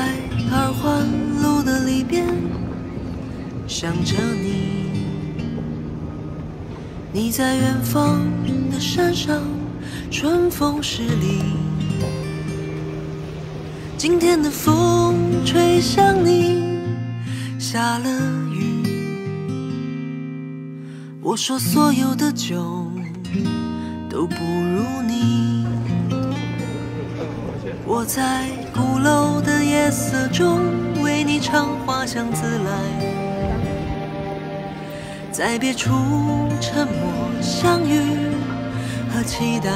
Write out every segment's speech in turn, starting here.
在二环路的里边想着你你在远方的山上春风十里今天的风吹向你下了雨我说所有的酒都不如你。我在鼓楼的夜色中为你唱花香自来。在别处沉默相遇和期待，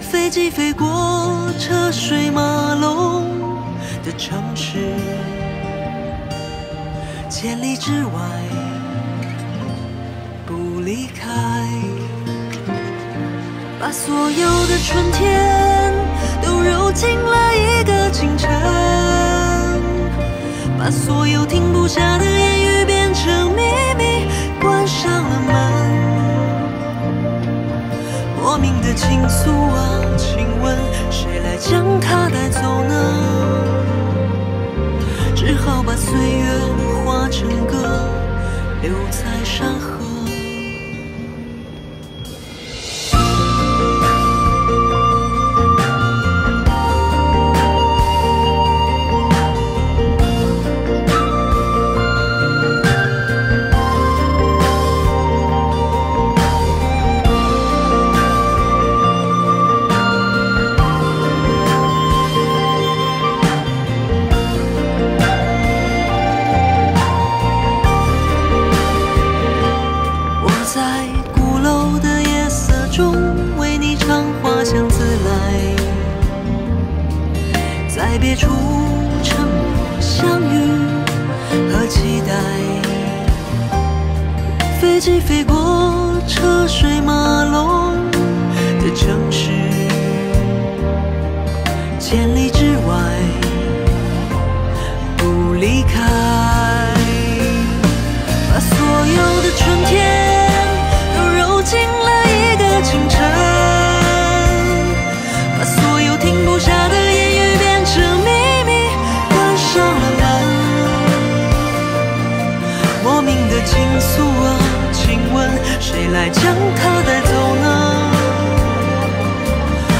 飞机飞过车水马龙的城市，千里之外不离开，把所有的春天揉进了一个清晨，把所有停不下的言语变成秘密，关上了门。莫名的情愫啊，请问谁来将它带走呢？只好把岁月化成歌，留在山河。在鼓楼的夜色中为你唱花香自来，在别处沉默相遇和期待，飞机飞过车水马龙的城市，千里之外不离开。把所有的春天的情愫啊，请问谁来将它带走呢？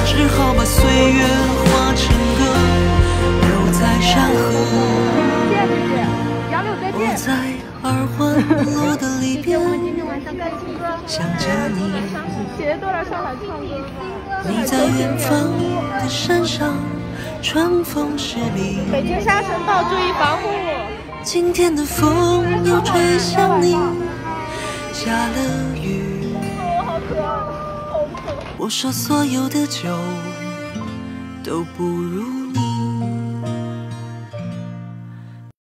只好把岁月化成歌，留在山河。我。在二环路的里边。想着你，写多少上海唱歌。你在远方的山上，春风十里。北京沙尘暴，注意防护。今天的风又吹向你，下了雨。我说所有的酒都不如